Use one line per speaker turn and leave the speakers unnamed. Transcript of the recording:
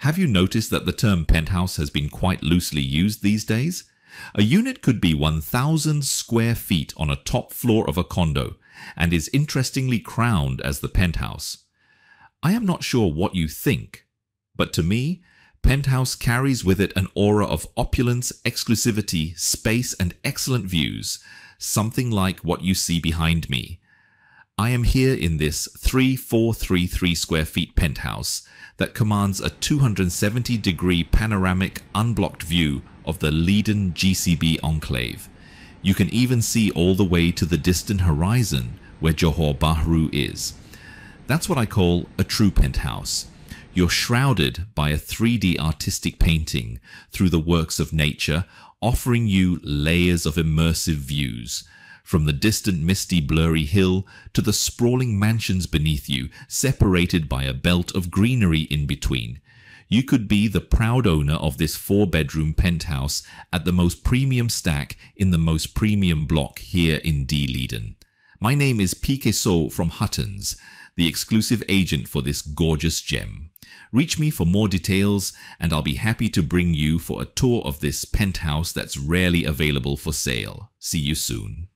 Have you noticed that the term penthouse has been quite loosely used these days? A unit could be 1,000 square feet on a top floor of a condo and is interestingly crowned as the penthouse. I am not sure what you think, but to me, penthouse carries with it an aura of opulence, exclusivity, space, and excellent views, something like what you see behind me. I am here in this 3433 square feet penthouse that commands a 270 degree panoramic unblocked view of the Leedon GCB enclave. You can even see all the way to the distant horizon where Johor Bahru is. That's what I call a true penthouse. You're shrouded by a 3D artistic painting through the works of nature, offering you layers of immersive views. From the distant misty blurry hill to the sprawling mansions beneath you, separated by a belt of greenery in between. You could be the proud owner of this four bedroom penthouse at the most premium stack in the most premium block here in D Leedon. My name is Soh from Huttons, the exclusive agent for this gorgeous gem. Reach me for more details and I'll be happy to bring you for a tour of this penthouse that's rarely available for sale. See you soon.